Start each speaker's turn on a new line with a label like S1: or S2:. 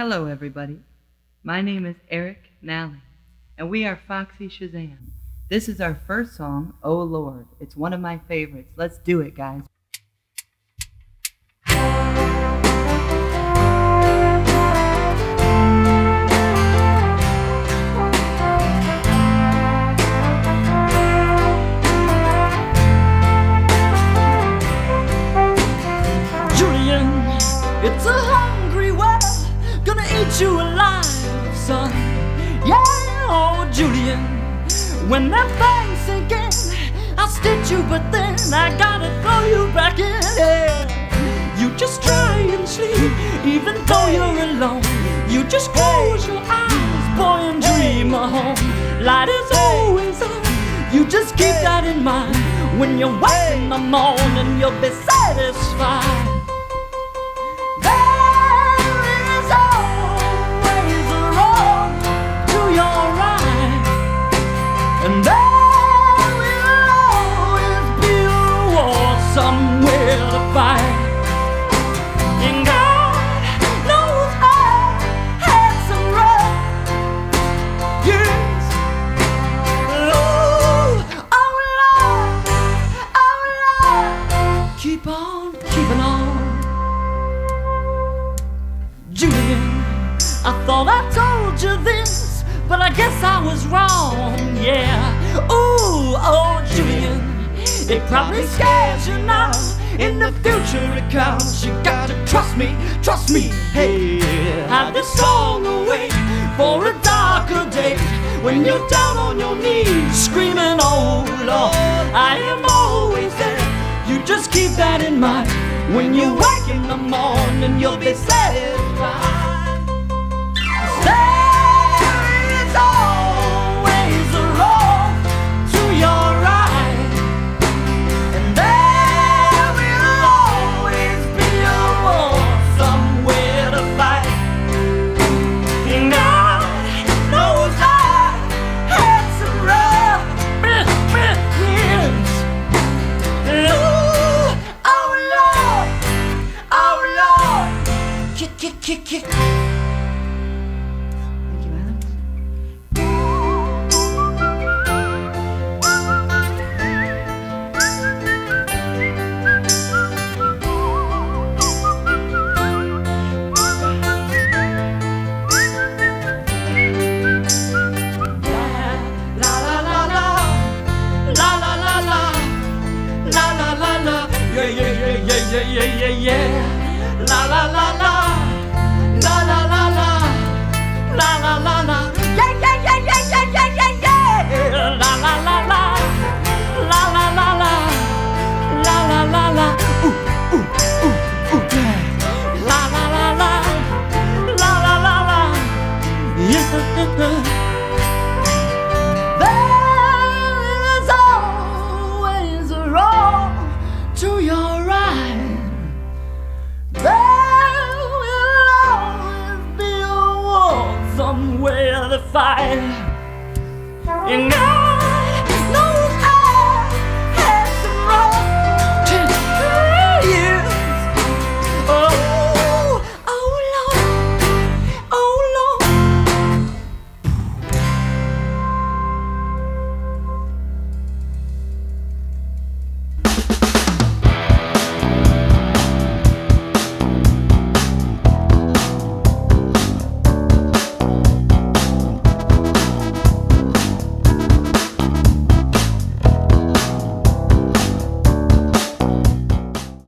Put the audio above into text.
S1: Hello, everybody. My name is Eric Nally, and we are Foxy Shazam. This is our first song, Oh Lord. It's one of my favorites. Let's do it, guys.
S2: When that thing sink in, I'll stitch you, but then I gotta throw you back in. Yeah. You just try and sleep, even though you're alone. You just close your eyes, boy, and dream of home. Light is always on. You just keep that in mind. When you're wake in the morning, you'll be satisfied. Keep on keeping on. Julian, I thought I told you this, but I guess I was wrong, yeah. Ooh, oh, Julian, it probably scares you now. In the future it counts, you got to trust me, trust me, hey. Hide this song away for a darker day when you're down on your knees screaming, oh Lord, I am keep that in mind. When you wake in the morning, you'll be satisfied. kick, kick, yeah, yeah, yeah, yeah, yeah, yeah, yeah, la, la, la, la. Where the fire? You know.